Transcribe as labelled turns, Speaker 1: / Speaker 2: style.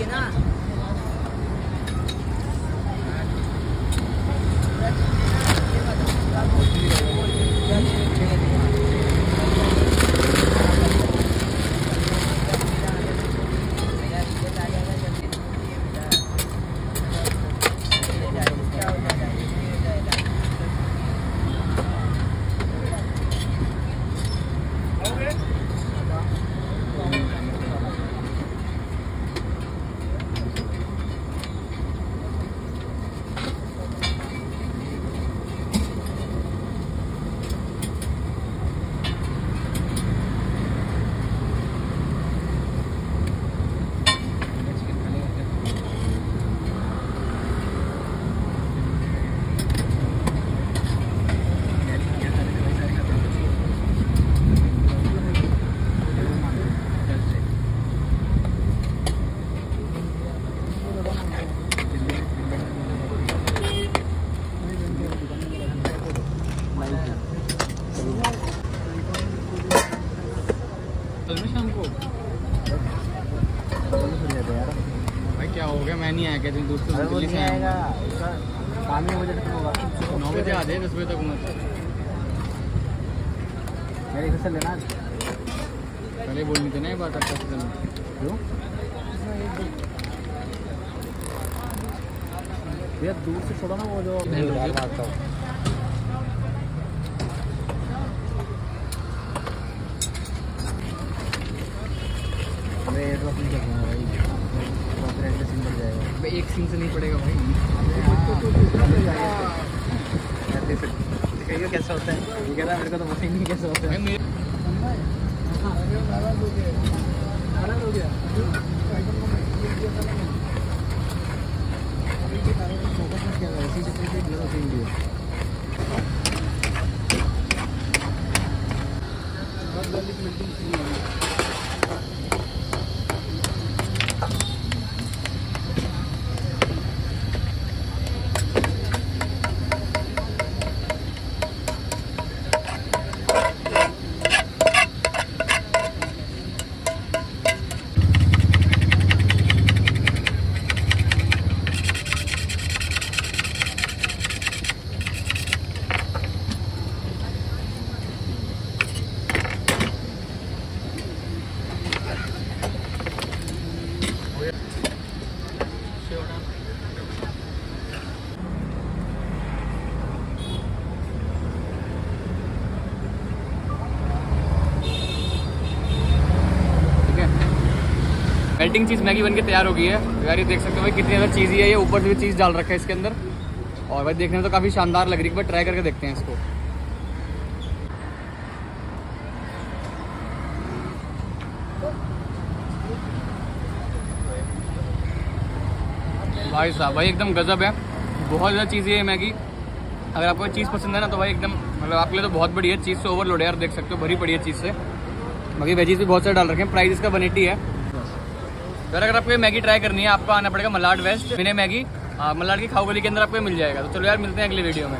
Speaker 1: है ना
Speaker 2: कल में शाम को। भाई क्या हो गया? मैं नहीं आया कहते दोस्तों
Speaker 3: अरे वो
Speaker 2: दिल्ली से
Speaker 3: आएगा। काम ही बजे तक होगा।
Speaker 2: नौ बजे आ जाए दस बजे तक मत
Speaker 3: मेरे घर से लेना
Speaker 2: पहले बोलनी थी ना ये बात आपका
Speaker 3: क्यों? भैया दूर से छोड़ो ना वो जो मारता हूँ। एयरड्रॉप नहीं कर दूँगा भाई कॉपीराइट का सिंबल जाएगा।
Speaker 2: भाई एक सीन से नहीं पड़ेगा भाई।
Speaker 3: दिखाइए कैसा होता है। ये कह रहा है मेरे को तो पता ही नहीं कैसा होता
Speaker 2: भाई
Speaker 3: है।
Speaker 2: मेरे
Speaker 3: फोकस मत
Speaker 2: मेल्टिंग चीज़ मैगी बन के तैयार हो गई है। यार, ये देख सकते हो भाई कितनी ज़्यादा चीज़ है ये। ऊपर से भी चीज़ डाल रखा है इसके अंदर। और भाई, देखने में तो काफ़ी शानदार लग रही है। बार ट्राई करके देखते हैं इसको। भाई साहब, भाई, एकदम गजब है। बहुत ज़्यादा चीज़ें है मैगी अगर आपको चीज़ पसंद है ना तो भाई, एकदम मतलब आपके लिए तो बहुत बढ़िया चीज़ से ओवरलोड है यार, देख सकते हो। भरी पड़ी है चीज़ से। बाकी वेजीज भी बहुत सारे डाल रखे हैं। प्राइस इसका वन है। सर अगर आपको ये मैगी ट्राई करनी है, आपको आना पड़ेगा मलाड वेस्ट, मिने मैगी। मलाड की खाऊ गली के अंदर आपको मिल जाएगा। तो चलो यार, मिलते हैं अगले वीडियो में।